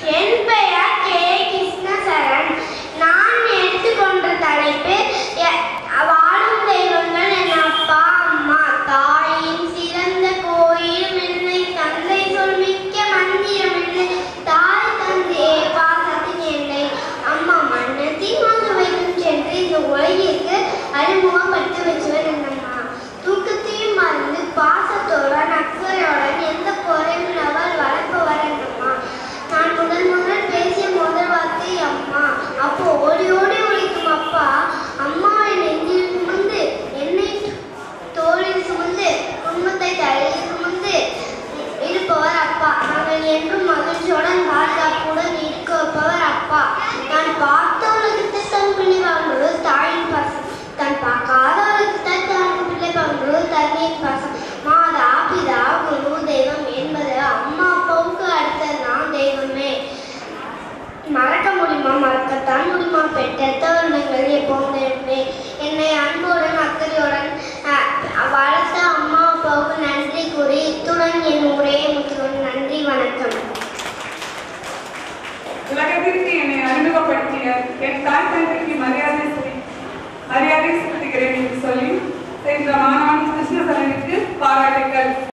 前辈啊。பெற்ற தோழர்கள் எப்பவும் நினைப்பேன் என்னை அன்புடன் அக்கறையுடன் வளர்த்த அம்மா அப்பாவுக்கு நன்றி கூறி இத்துடன் என் உரையை முற்றுடன் நன்றி வணக்கம். உலகத்திற்கு என்னை அறிமுகப்படுத்திய என் தாய் தந்தைக்கு மரியாதை மரியாதை செலுத்துகிறேன் என்று சொல்லி சென்ற மாணவன் கிருஷ்ண